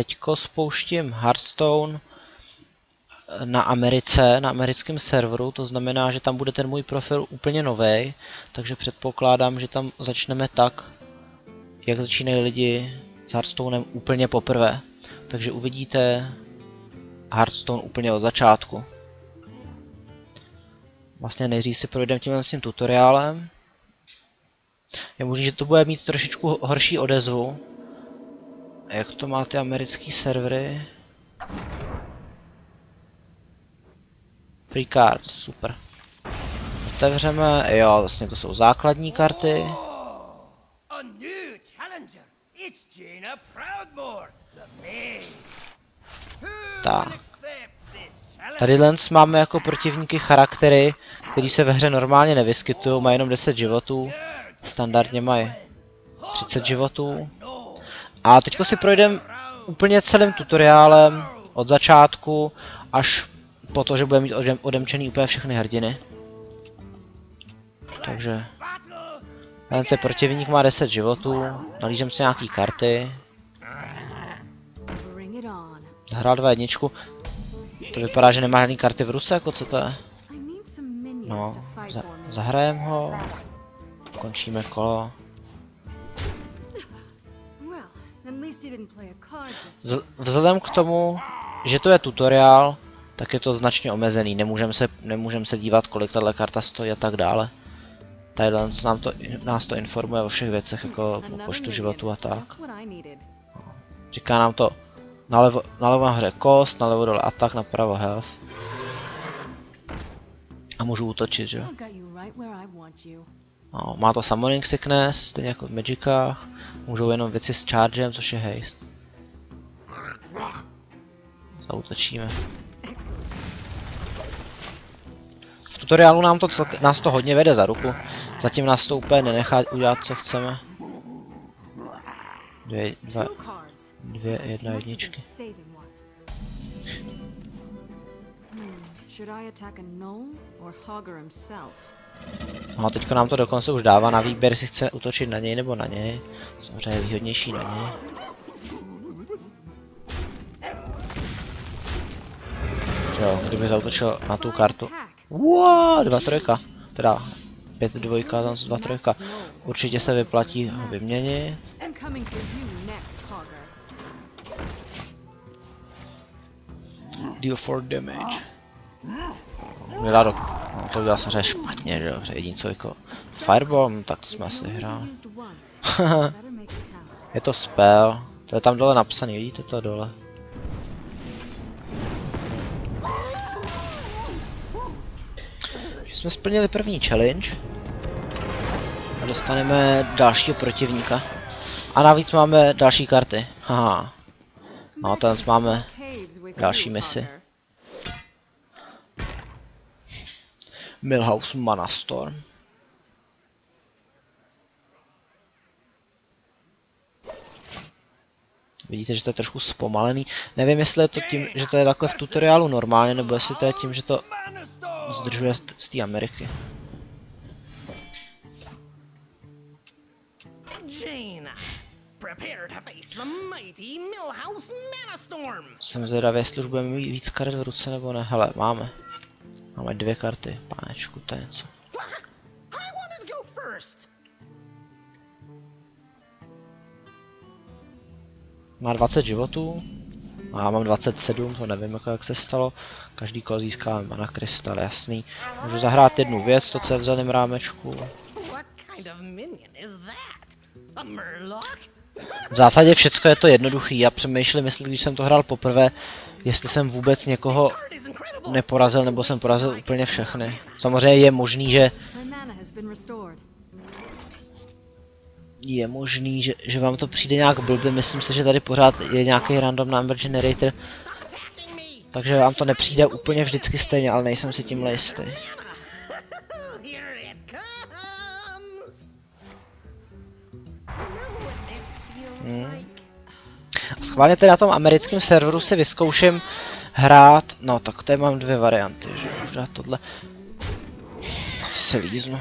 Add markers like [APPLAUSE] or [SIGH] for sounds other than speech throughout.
teďko spouštím Hearthstone na Americe, na americkém serveru, to znamená, že tam bude ten můj profil úplně nový, takže předpokládám, že tam začneme tak, jak začínají lidi s Hearthstonem úplně poprvé. Takže uvidíte Hearthstone úplně od začátku. Vlastně nejdřív si projdeme tímhle tím tutoriálem. Je možné, že to bude mít trošičku horší odezvu. Jak to má ty americké servery? Free cards, super. Otevřeme, jo, vlastně to jsou základní karty. Tak. Tady Lens máme jako protivníky charaktery, který se ve hře normálně nevyskytují, mají jenom 10 životů. Standardně mají 30 životů. A teďko si projdeme úplně celým tutoriálem od začátku až po to, že bude mít odem, odemčený úplně všechny hrdiny. Takže ten protivník má 10 životů, nalížem si nějaký karty, zahrál dva jedničku. To vypadá, že nemá žádný karty v ruce, jako co to je? No, za, zahrajem ho, končíme kolo. Vzhledem k tomu, že to je tutoriál, tak je to značně omezený, nemůžeme se, nemůžem se dívat, kolik tahle karta stojí a tak dále. Tadyhle nám to, nás to informuje o všech věcech, jako o počtu životů a tak. Říká nám to nalevo, nalevo nahoře kost, nalevo dole atak, napravo health. A můžu útočit, že No, má to Summoning Sickness, stejně jako v Magicách. Můžou jenom věci s chargem, což je haste. Zautočíme. V tutoriálu nám to celk- nás to hodně vede za ruku. Zatím nás to úplně nenechá udělat, co chceme. Dvě, dva, dvě, jedna jedničky. Hmm. Should I attack a gnome or Hogger himself? No a teďka nám to dokonce už dává na výběr, jestli chce útočit na něj nebo na něj. Samozřejmě je výhodnější na něj. Jo, kdyby zautočil na tu kartu. Wow, dva trojka. Teda pět dvojka, tam dva trojka. Určitě se vyplatí vyměnit. Deal for damage. Vydá do... No, to udělal samozřejmě špatně, že jo, jediný co jako... Fireball, no, tak to jsme asi count. [LAUGHS] Je to spell. To je tam dole napsaný, vidíte to dole? Že jsme splnili první challenge. A dostaneme dalšího protivníka. A navíc máme další karty. Haha. No, ten máme další misi. Hogger. Millhouse Mana Storm. Vidíte, že to je trošku zpomalený. Nevím, jestli je to tím, že to je takhle v tutoriálu normálně, nebo jestli to je tím, že to zdržuje z- té Ameriky. Jaina. Prepare to face the mighty Millhouse Manastorm. Jsem zvědavý, jestli už budeme mít víc karet v ruce nebo ne. Hele, máme. Máme dvě karty, pánečku, to je něco. Má 20 životů. A já mám 27, to nevím, jako jak se stalo. Každý kolo získáme mana krystal, jasný. Můžu zahrát jednu věc, to co je v zeleném rámečku. V zásadě všecko je to jednoduchý. Já přemýšlím, jestli když jsem to hrál poprvé, jestli jsem vůbec někoho neporazil, nebo jsem porazil úplně všechny. Samozřejmě je možný, že je možný, že, že vám to přijde nějak blbě. Myslím si, že tady pořád je nějaký random number generator, takže vám to nepřijde úplně vždycky stejně, ale nejsem si tím jistý. Here A schválně tady na tom americkém serveru si vyzkouším hrát, no tak tady mám dvě varianty, že možná tohle asi se líznu.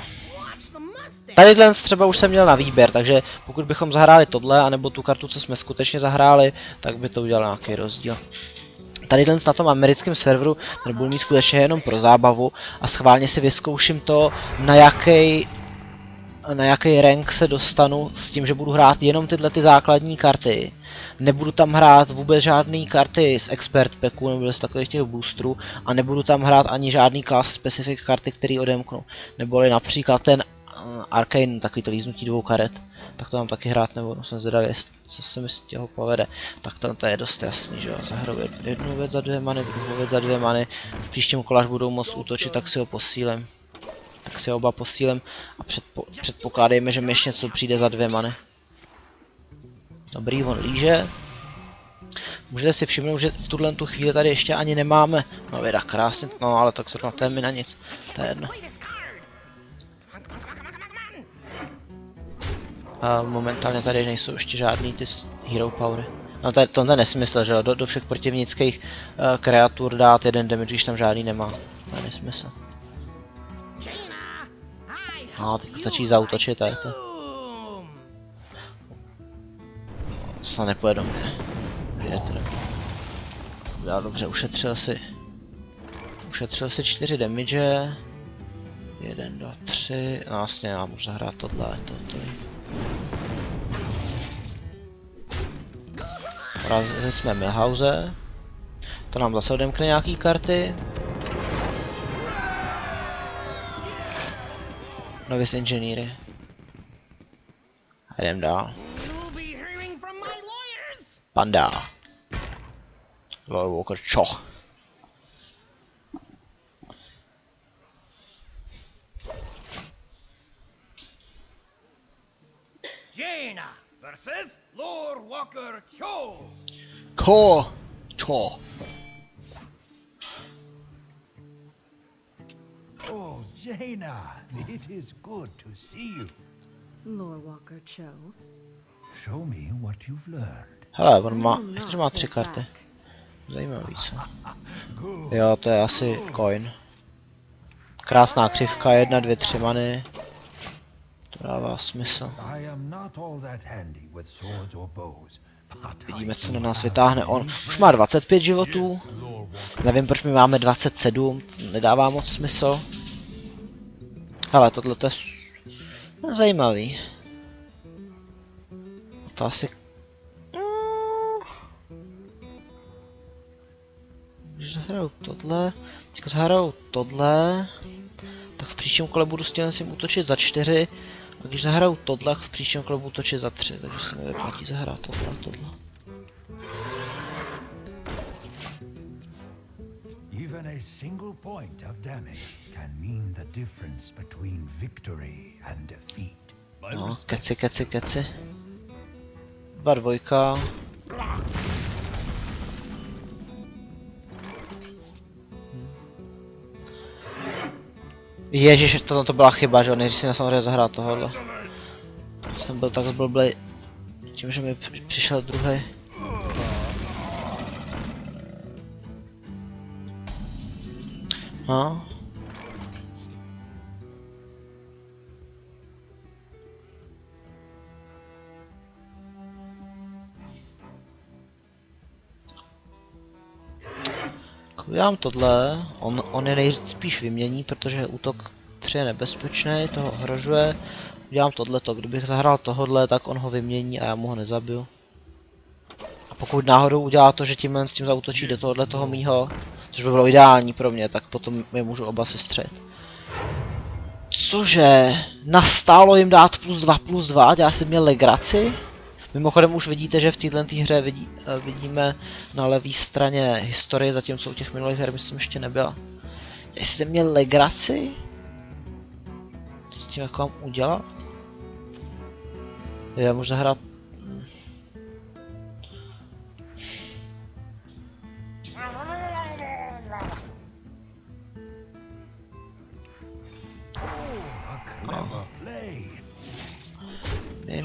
Třeba už jsem měl na výběr, takže pokud bychom zahráli tohle, anebo tu kartu, co jsme skutečně zahráli, tak by to udělal nějaký rozdíl. Tady na tom americkém serveru ten budu mít skutečně jenom pro zábavu a schválně si vyzkouším to, na jaký na jaký rank se dostanu s tím, že budu hrát jenom tyhle ty základní karty. Nebudu tam hrát vůbec žádné karty z expert packu nebo z takových těch boostrů a nebudu tam hrát ani žádný class specific karty, který odemknu. Neboli například ten uh, Arcane, takový to líznutí dvou karet. Tak to mám taky hrát nebudu, jsem zvědavý, co se mi z těho povede. Tak to, to je dost jasný, že jo, zahraju jednu věc za dvě many, druhou věc za dvě many. V příštím kole, až budou moc útočit, tak si ho posílím tak si oba posílím a předpo, předpokládejme, že mi ještě něco přijde za dvě many. Dobrý, on líže. Můžete si všimnout, že v tuhle tu chvíli tady ještě ani nemáme. No věda, krásně, no ale tak zrovna to je mi na nic. To je jedno. A momentálně tady nejsou ještě žádný ty hero powery. No to je, to je nesmysl, že jo, do, do všech protivnických uh, kreatur dát jeden damage, když tam žádný nemá. To je nesmysl. No, teď stačí zautočit, to je to. Domky. Jde teda. Já dobře, ušetřil si. Ušetřil si 4 damage. 1, 2, 3. No vlastně já můžu zahrát tohle, to, to je. Porazili jsme Milhouse. To nám zase odemkne nějaký karty. Novice inženýry. A jdem dál. Panda. Lord Walker čo? Jaina versus Lord Walker Cho. Ko. Cho. Oh, Jaina, it is good to see you. Lore Walker Cho. Show me what you've learned. Hele, on má, will jakože not má tři karty. Zajímavý, co? Jo, to je asi coin. Krásná křivka, jedna, dvě, tři many. To dává smysl. Vidíme, co na nás vytáhne on. Už má 25 životů. Nevím, proč my máme 27, to nedává moc smysl. Hele, tohle to je no, zajímavý. To asi... Když zahraju tohle, teďka zahraju tohle, tak v příštím kole budu s tím útočit za 4, a když zahraju tohle, v příštím kole budu útočit za 3, takže se mi vyplatí zahrát tohle a tohle. Even a single point of damage can mean the difference between victory and defeat. No, keci, keci, keci. Dva dvojka. Ježiš, to, to byla chyba, že než si na samozřejmě zahrát tohohle. Jsem byl tak zblblej tím, že mi při- přišel druhý. No, Udělám tohle, on, on je nejspíš vymění, protože útok 3 je nebezpečný, toho ohrožuje. Udělám tohleto, kdybych zahrál tohle, tak on ho vymění a já mu ho nezabiju. A pokud náhodou udělá to, že tímhle s tím zautočí do tohohle toho mýho, což by bylo ideální pro mě, tak potom je můžu oba sestřet. Cože? Nastálo jim dát plus 2 plus 2, já jsem měl legraci? Mimochodem už vidíte, že v této hře vidí, eh, vidíme na levé straně historii, zatímco u těch minulých her myslím ještě nebyla. Jestli jsem měl legraci? S tím jako mám udělat? Já můžu zahrát...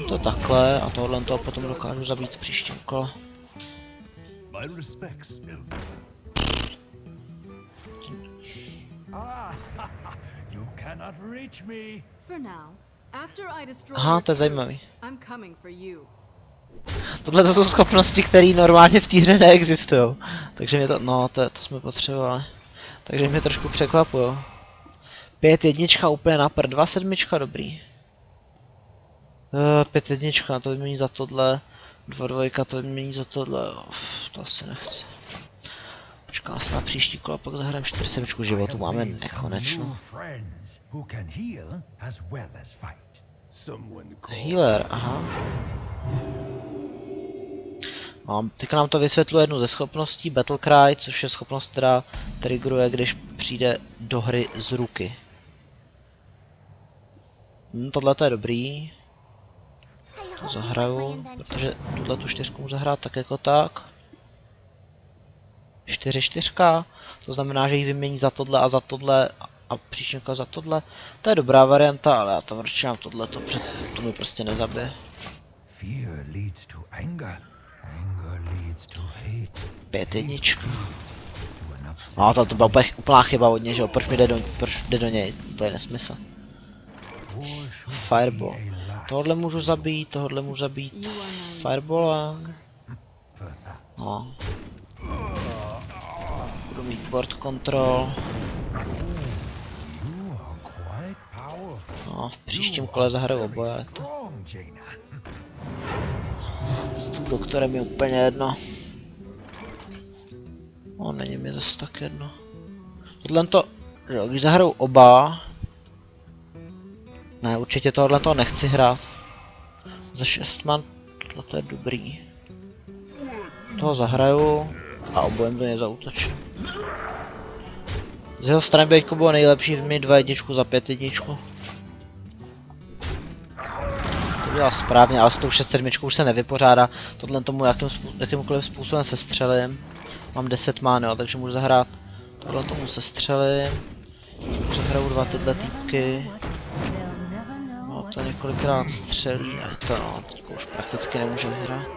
to takhle a tohle to potom dokážu zabít respects, Milton. Ah, [LAUGHS] you cannot reach me. For now, After I destroy Aha, to je zajímavý. Tohle to jsou schopnosti, které normálně v té hře neexistují. Takže mě to, no to, to jsme potřebovali. Takže mě trošku překvapují. Pět jednička úplně na prd, dva sedmička dobrý. Uh, pět jednička, to vymění za tohle. Dva dvojka, to vymění za tohle. Uf, to asi nechci. Počkám se na příští kolo, pak zahrajeme čtyři sedmičku životu, máme nekonečno. Healer, aha. No, teďka nám to vysvětluje jednu ze schopností, Battle Cry, což je schopnost, která triggeruje, když přijde do hry z ruky. Hm, tohle to je dobrý. Zahraju, protože tuhle tu čtyřku můžu zahrát tak jako tak. 4 čtyřka, to znamená, že ji vymění za tohle a za tohle a příčinka za tohle. To je dobrá varianta, ale já tam radši mám tohle, to, před, to mi prostě nezabije. Pět jednička. No to, to byla úplně úplná chyba od něj, že jo, proč mi jde do, proč jde do něj, to je nesmysl. Fireball. Tohle můžu zabít, tohle můžu zabít. Perhaps. No. Budu mít board control. No, v příštím kole zahraju oboje. To doktorem je úplně jedno. No, není mi zase tak jedno. Tohle to, jo, když zahraju oba, ne, určitě tohle to nechci hrát. Za 6 man, to je dobrý. Toho zahraju a obojem do něj zautočím. Z jeho strany by bylo nejlepší vyměnit dva jedničku za pět jedničku. To byla správně, ale s tou 6 sedmičkou už se nevypořádá. Tohle tomu jakým, jakýmkoliv způsobem se střelím. Mám 10 mán, jo, takže můžu zahrát tohle tomu se střelím. Zahraju dva tyhle týpky. To několikrát střelí a to no, teďko už prakticky nemůžeme hrát.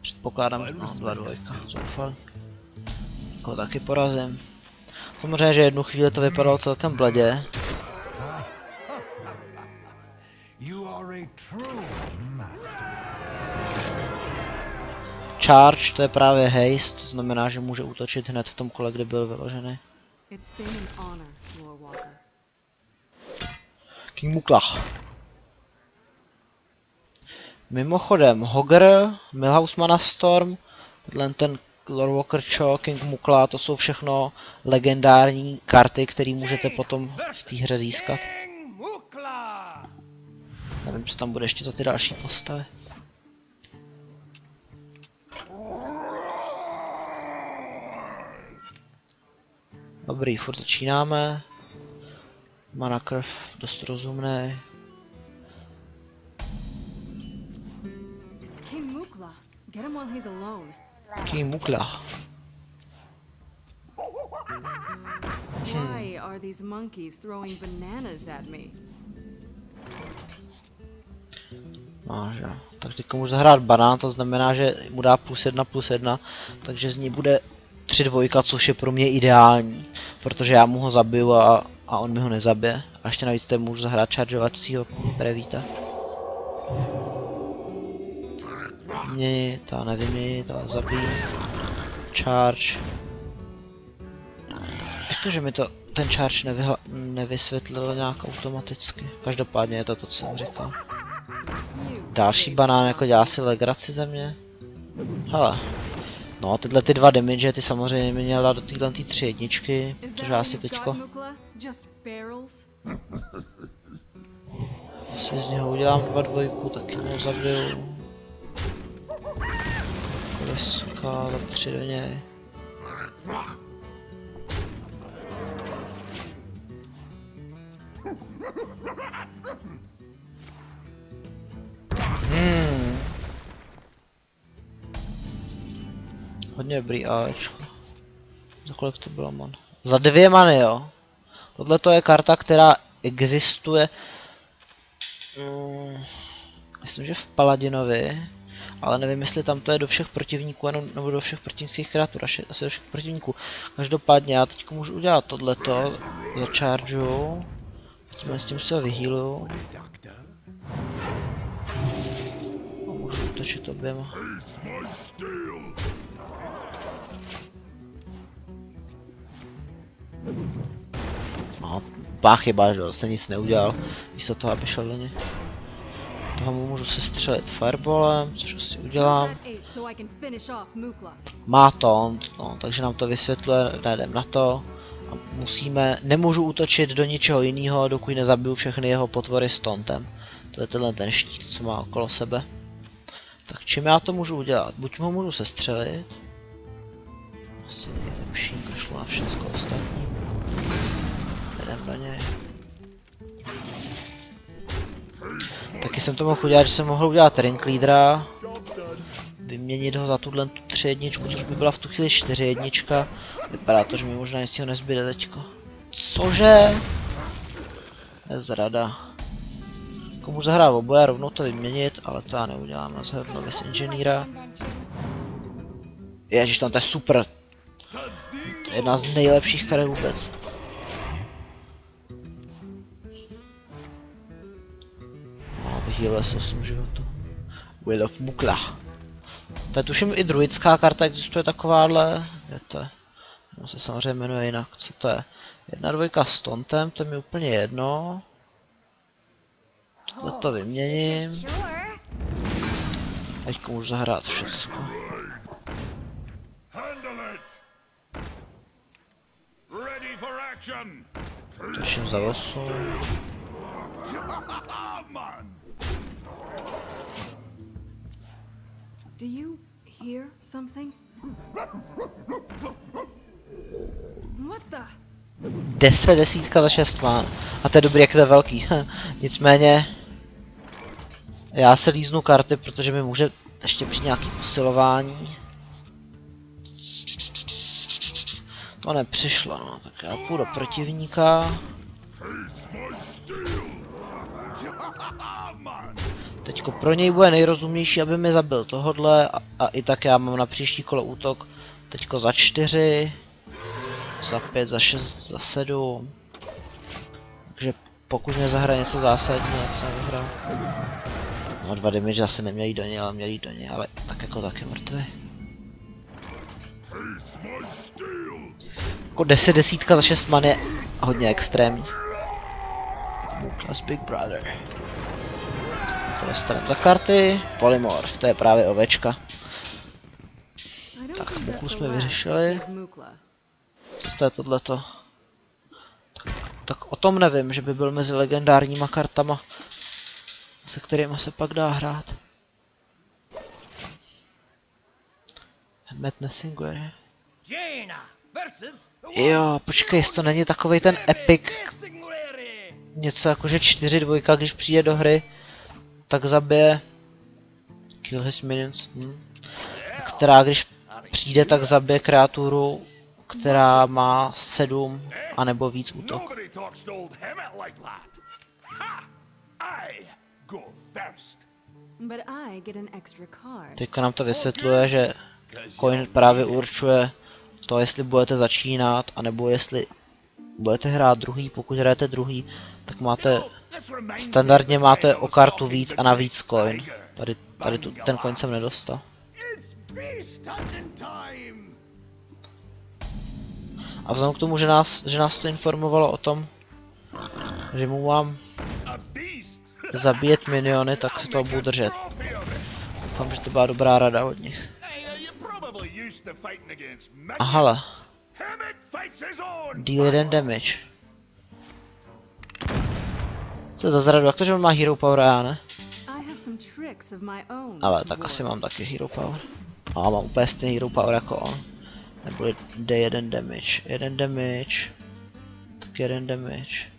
Předpokládám, no, dva dvojka, zoufal. Jako taky porazím. Samozřejmě, že jednu chvíli to vypadalo celkem bledě. Charge, to je právě haste, to znamená, že může útočit hned v tom kole, kde byl vyložený. It's been an honor, Lord Walker. King Muklach. Mimochodem, Hogger, Milhouse Mana Storm, tenhle ten Lord Walker Cho, King Mukla, to jsou všechno legendární karty, které můžete potom v té hře získat. Nevím, co tam bude ještě za ty další postavy. Dobrý, furt začínáme. Mana krv, dost rozumný. It's King Mukla. Get him while he's alone. King Mukla. Why are these monkeys throwing bananas at me? Jo. Tak teď můžu zahrát banán, to znamená, že mu dá plus jedna plus jedna, takže z ní bude tři dvojka, což je pro mě ideální, protože já mu ho zabiju a, a on mi ho nezabije. A ještě navíc tady můžu zahrát chargeovacího prevíta. Vyměnit, a nevyměnit, ale zabít. Charge. Jak to, že mi to ten charge nevyhla, nevysvětlil nějak automaticky? Každopádně je to to, co jsem říkal. Další banán jako dělá si legraci ze mě. Hele. No, tyhle ty dva damage, ty samozřejmě mi měl dát do téhle ty tři jedničky, protože já si teďko si z něho udělám dva dvojku, taky ho zabiju. Koleska, za tři do něj. Hmm. Hodně dobrý. Za kolik to bylo man? Za dvě many, jo. Tohle to je karta, která existuje. Mm, myslím, že v Paladinovi. Ale nevím, jestli tam to je do všech protivníků, jenom, nebo do všech protivnických kreatur, asi do všech protivníků. Každopádně já teď můžu udělat tohleto, zachargeu, Tímhle s tím se ho vyhýluju. A můžu útočit oběma. No, pá chyba, že jo, se nic neudělal. Místo toho, aby šel do něj. Toho mu můžu se střelit fireballem, což asi udělám. Má taunt, no, takže nám to vysvětluje, najdem na to. A musíme, nemůžu útočit do ničeho jiného, dokud nezabiju všechny jeho potvory s tauntem. To je tenhle ten štít, co má okolo sebe. Tak čím já to můžu udělat? Buď ho můžu sestřelit. Asi nejlepší, kašlu na všechno ostatní. Do něj. Taky jsem to mohl udělat, že jsem mohl udělat ring leadera. Vyměnit ho za tuhle tu 3 jedničku, což by byla v tu chvíli 4 jednička. Vypadá to, že mi možná nic nezbyde teďko. Cože? Je zrada. Komu zahrát oboje, rovnou to vyměnit, ale to já neudělám, na zhrnu Novice Engineera. Ježiš, tam to je super. To je jedna z nejlepších karet vůbec. No, vyhýle se 8 životů. Will of Mukla. To je tuším i druidská karta, existuje takováhle. Je to? No se samozřejmě jmenuje jinak, co to je? Jedna dvojka s tontem, to je mi úplně jedno. Tohle to vyměním. Teď můžu zahrát všechno. Točím za 8. [LAUGHS] Do you hear something? What the? 10 desítka za 6 mán. A to je dobrý, jak to je velký. [LAUGHS] Nicméně... Já se líznu karty, protože mi může ještě při nějaký posilování. To nepřišlo, no. Tak já půjdu do protivníka. [LAUGHS] Teďko pro něj bude nejrozumnější, aby mi zabil tohodle a, a i tak já mám na příští kolo útok. Teďko za 4, za 5, za 6, za 7. Takže pokud mě zahraje něco zásadního, tak jsem vyhrál. No dva damage zase neměl jít do něj, ale měl jít do něj, ale tak jako taky mrtvý. Jako 10 desítka za 6 man je hodně extrémní. Class Big Brother. Co dostaneme za karty? Polymorph, to je právě ovečka. Tak, Muklu jsme vyřešili. Co to je tohleto? Tak, tak o tom nevím, že by byl mezi legendárníma kartama, se kterými se pak dá hrát. Jaina versus Jo, počkej, to není takový ten epic, něco jako že 4 dvojka, když přijde do hry, tak zabije Kill his minions, hm. která když přijde, tak zabije kreaturu, která má 7 anebo víc útok. Teďka nám to vysvětluje, že coin právě určuje to, jestli budete začínat, anebo jestli budete hrát druhý. Pokud hrajete druhý, tak máte standardně máte o kartu víc a navíc coin. Tady, tady tu, ten coin jsem nedostal. A vzhledem k tomu, že nás, že nás to informovalo o tom, že mu mám zabíjet miniony, tak se toho budu držet. Doufám, že to byla dobrá rada od nich. A hele, deal jeden damage. Co za zradu, jak to, že on má hero power a já ne? Ale tak asi mám taky hero power. A mám úplně stejný hero power jako on. Neboli jde jeden damage. Jeden damage. Tak jeden damage.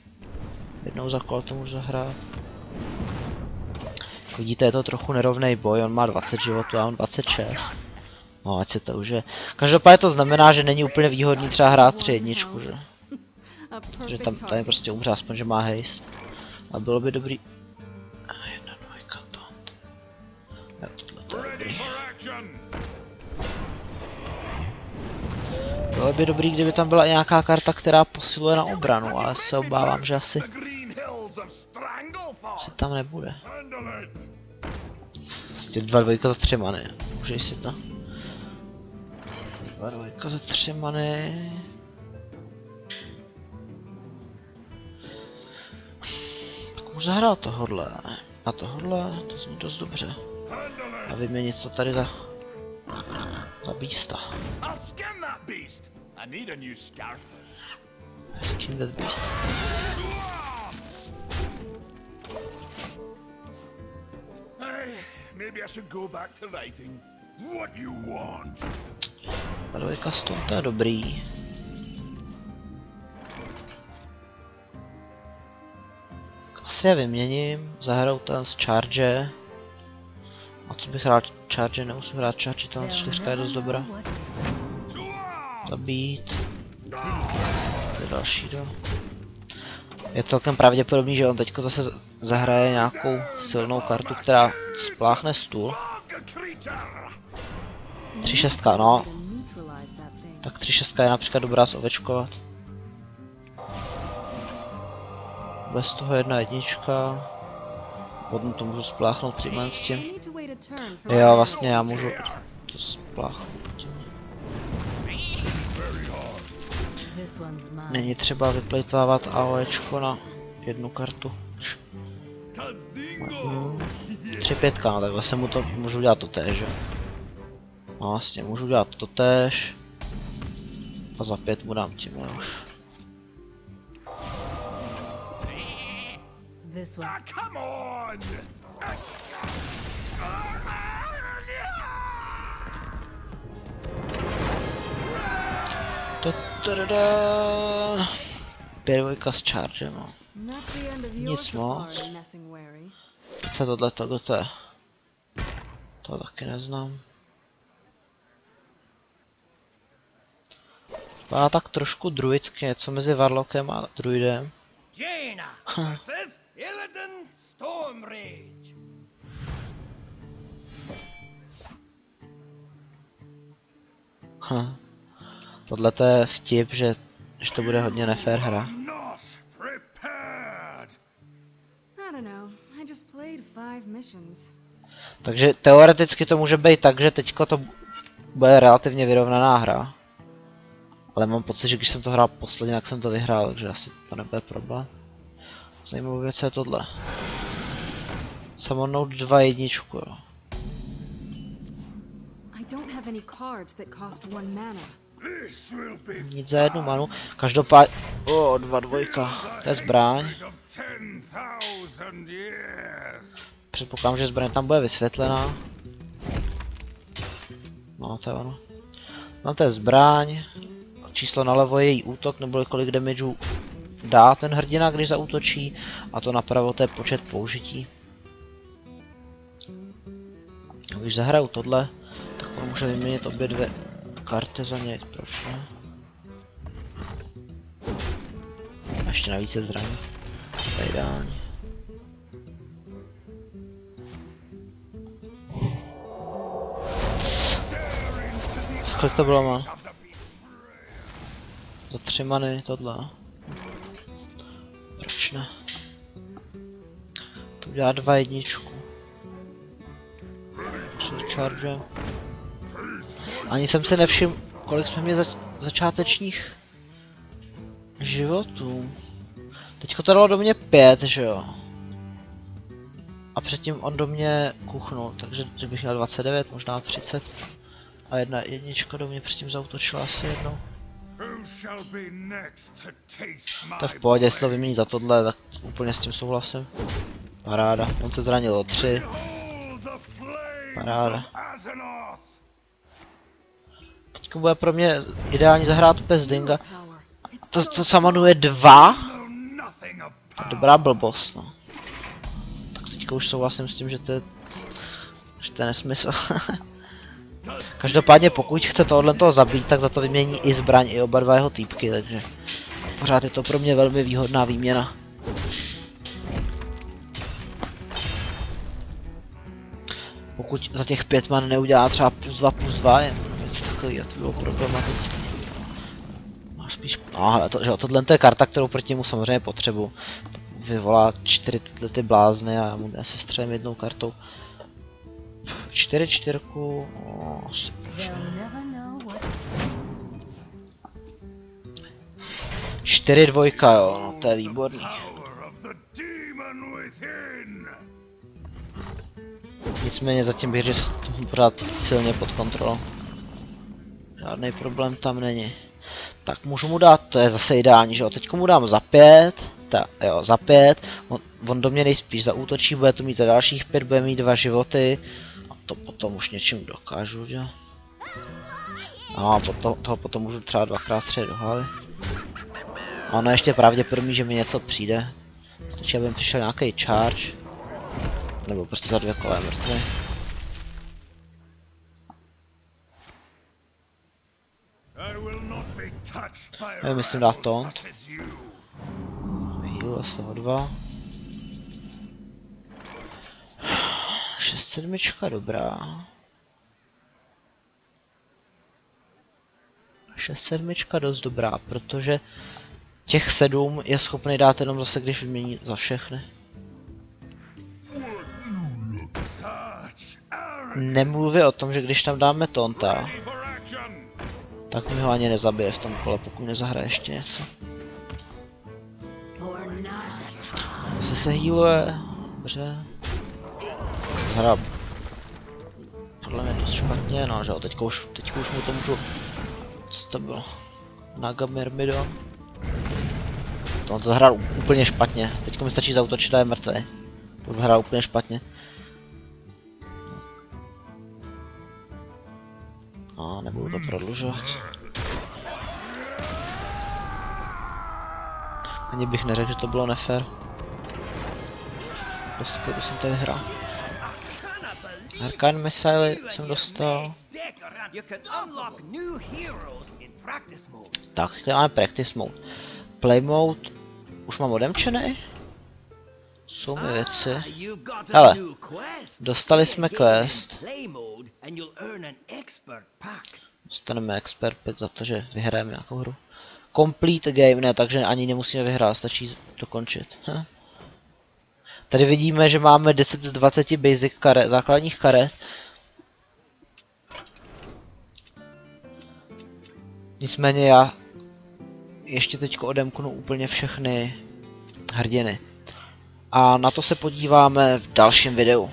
Jednou za kolo to můžu zahrát. Vidíte, je to trochu nerovný boj, on má 20 životů, já mám 26. No, ať se to už je. Každopádně to znamená, že není úplně výhodný třeba hrát 3 jedničku, že? Že tam, tam je prostě umře, aspoň že má haste. A bylo by dobrý... A jedna dvojka, to. Jo, tohle to je dobrý. Bylo by dobrý, kdyby tam byla nějaká karta, která posiluje na obranu, ale se obávám, že asi. Si tam nebude. Prostě dva dvojka za tři many. Užij si to. Dvojka za tři many. Tak můžu zahrát tohodle. A tohodle, to zní dost dobře. A vyměnit to tady za... za býsta. I'll skin that beast. Maybe I should go back to writing. What you want? Dva dvojka s to je dobrý. Asi je vyměním, zahraju ten z charge. A co bych rád charge, nemusím hrát charge, ten čtyřka je dost dobrá. Zabít. To je další do. Je celkem pravděpodobný, že on teďko zase z- zahraje nějakou silnou kartu, která spláchne stůl. Tři šestka, no. Tak 3.6 je například dobrá zovečkovat. Bez toho jedna jednička. Potom to můžu spláchnout tímhle s tím. My vlastně já můžu to spláchnout. Není třeba vyplejtvávat AOEčko na jednu kartu. 3 pětka, no tak vlastně mu to můžu dělat to též, jo. No vlastně, můžu dělat to též. A za pět mu dám tím, už. This one. Ah, come on. Dvojka s chargem, no. Nic moc. Co je tohleto, kdo to je? To taky neznám. Má tak trošku druidsky, něco mezi Varlockem a druidem. Jaina versus Illidan Stormrage. Ha. Tohle to je vtip, že, že to bude hodně nefér hra. Not prepared. I don't know. I just played five missions. Takže teoreticky to může být tak, že teďko to bude relativně vyrovnaná hra. Ale mám pocit, že když jsem to hrál posledně, tak jsem to vyhrál, takže asi to nebude problém. Zajímavou věc je tohle. Summonout dva jedničku, jo. Nic za jednu manu. Každopádně... O, dva dvojka. To je zbraň. of 10,000 years. Předpokládám, že zbraň tam bude vysvětlená. No, to je ono. No to je zbraň. Číslo nalevo je její útok, nebo kolik damageů dá ten hrdina, když zaútočí. A to napravo to je počet použití. Když zahraju tohle, tak on může vyměnit obě dvě karty za něj, proč ne? A ještě navíc je zraní. To je ideální. Kolik to bylo má? Za tři many tohle. Proč ne? To udělá dva jedničku. Charge. Ani jsem si nevšiml, kolik jsme měli zač začátečních životů. Teďko to dalo do mě pět, že jo? A předtím on do mě kuchnul, takže že bych měl 29, možná 30. A jedna jednička do mě předtím zautočila asi jednou. To je v pohodě, jestli vymění za tohle, tak úplně s tím souhlasím. Paráda, on se zranil o tři. Paráda. Teďko bude pro mě ideální zahrát bez Dinga. Power. It's To, to samanuje dva? To je dobrá blbost, no. Tak teďka už souhlasím s tím, že to je... Že to je nesmysl. [LAUGHS] Každopádně pokud chce tohle toho zabít, tak za to vymění i zbraň, i oba dva jeho týpky, takže... Pořád je to pro mě velmi výhodná výměna. Pokud za těch pět man neudělá třeba plus dva plus dva, je něco takového, to bylo problematické. Máš spíš, no, to, že tohle to je karta, kterou proti němu samozřejmě potřebuji. vyvolá čtyři tyhle ty blázny a já mu se střelím jednou kartou. Čtyři čtyřku, Čtyři dvojka, jo, no to je výborný. Nicméně zatím bych řekl, pořád silně pod kontrolou. Žádný problém tam není. Tak můžu mu dát, to je zase ideální, že jo, teď mu dám za pět, ta, jo, za pět, on, on do mě nejspíš zaútočí, bude to mít za dalších pět, bude mít dva životy, to potom už něčím dokážu udělat. No a potom, toho potom můžu třeba dvakrát střelit do hlavy. A ono je ještě pravděpodobný, že mi něco přijde. Stačí, aby mi přišel nějaký charge. Nebo prostě za dvě kola je mrtvý. Já myslím dát you. Heal asi o dva. 6 sedmička dobrá. 6 sedmička dost dobrá, protože těch sedm je schopný dát jenom zase, když vymění za všechny. Nemluvě o tom, že když tam dáme tonta, tak mi ho ani nezabije v tom kole, pokud nezahraje ještě něco. Zase se healuje, dobře. Hra podle mě dost špatně, no že jo, teďka už, teďka už mu to můžu, co to bylo, Naga Myrmidon. To on zahrál úplně špatně, teďka mi stačí zautočit a je mrtvý. To zahrál úplně špatně. A nebudu to prodlužovat. Ani bych neřekl, že to bylo nefér. Prostě to jsem tady hrál. Arcane Missile jsem dostal. Tak, teď máme Practice Mode. Play Mode už mám odemčený? Jsou mi věci. Ah, Hele, dostali jsme quest. Dostaneme expert 5 za to, že vyhrajeme nějakou hru. Complete game, ne, takže ani nemusíme vyhrát, stačí dokončit. Tady vidíme, že máme 10 z 20 basic karet, základních karet. Nicméně já ještě teď odemknu úplně všechny hrdiny. A na to se podíváme v dalším videu.